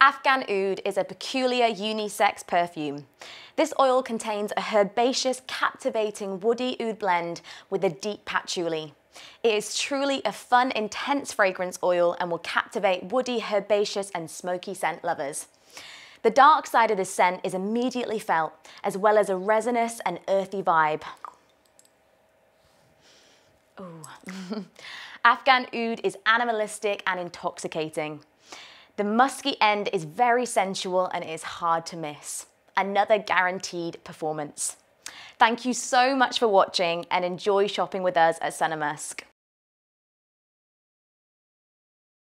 Afgan Oud is a peculiar unisex perfume. This oil contains a herbaceous, captivating woody oud blend with a deep patchouli. It is truly a fun, intense fragrance oil and will captivate woody, herbaceous and smoky scent lovers. The dark side of the scent is immediately felt, as well as a resinous and earthy vibe. Ooh! Afgan oud is animalistic and intoxicating. The musky end is very sensual and it is hard to miss. Another guaranteed performance. Thank you so much for watching and enjoy shopping with us at Musk.